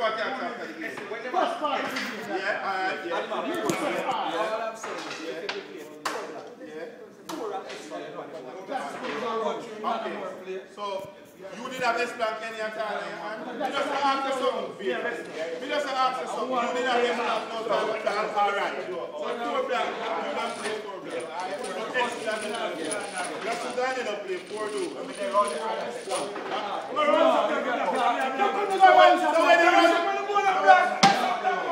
part you talk after the game? First part of the game. Yeah, alright, yeah. You first part. All I'm saying is, if you play four black, four are excellent on the one. That's You don't run through none Okay. So, you did have this plan any time, man? Me just ask you something. Me just ask you something. You did have this plan no time, alright. So, four black, you don't play four black. But extra, you don't play. Just to end up play four do. I mean, they run the So, when they run, So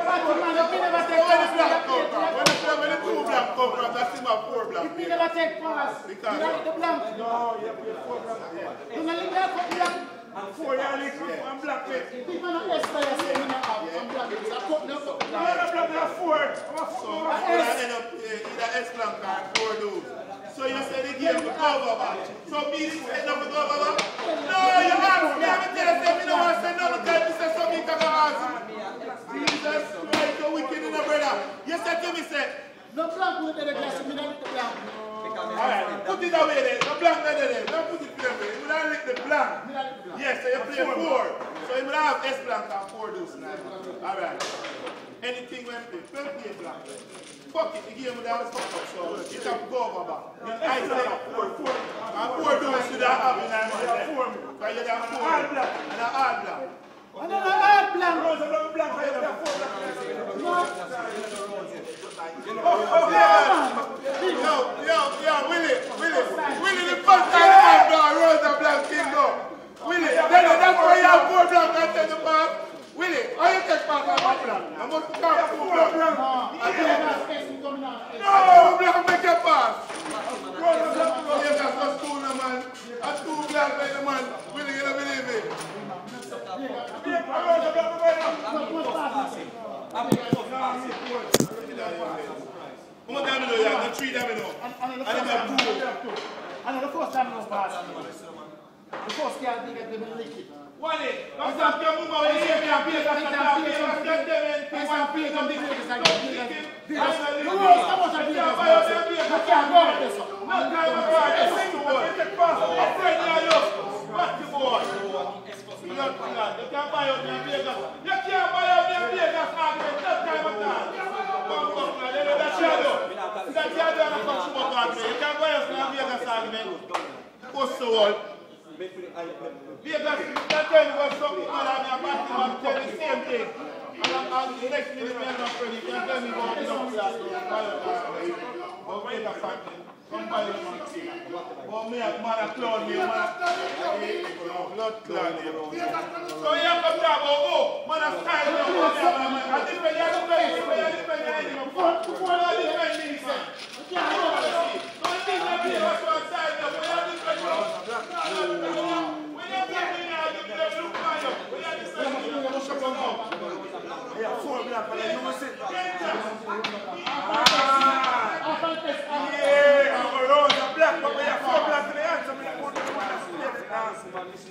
when the black come from, when the, when the two black come from, that's him a four we take pass, Because- you don't the blank. No, you play four black. You don't leave that cup blank. And four, you come and black. People not expire say we not have and blank. It's a cup now. No, no, black, you have four. You have So, four. I end up play either S blank or four dudes. So you say the game go over. So me up will go over? No, you ask me, I'm tell you, say me no want to say no because me say something can go. Jesus Christ, you wicked in a brother. You said to me, No blank with the glass, we don't the blank. alright, put it away there. The blank there, there. Don't put it there. You will not lick the blank. We don't the blank. Yes, so you play four. So you will have S blank and four dudes now. Alright. Anything when play, play play blank. Fuck it, the game would have fucked up, so it have go over back. You I say four, four. And four dudes should have happened and four. Because you have four. All black. And a hard black. And then a hard blank. Rose, you have black, you have four black. Yo, yo, yo, Willie, Willie, Willie, the first time I saw Rose and Black King go. Willie, then that's why you have four black and ten the pass. Willie, how you take pass on one black? I must count four black. No, I think that's S coming out. No, black make a pass. Rose and Black go, yes, that's not school, no, man. That's two black like the man. Willie, you don't believe me? How much time you know you have? No three time you know. And the And first then time, you have two. and the first time no pass. The first guy did get the lick it. Wale, don't stop your move when you say you pay that It's a time. pay You some must get them in. It's a pay some big niggas like that. You You know how much I do this, man. You can't go with this. No time to cry. It's single boy. I'm afraid now, yo. Back the boy. You don't do that. You can't buy out in Vegas. You can't buy out in Vegas argument. That time of time. Come, come, now. They know that you do. That you do and come to my Vegas that time was something good and was tell the next minute, and my friend, you can tell you buy your class. But wait a your man. A man, clown, me, man. To man, man, to Short,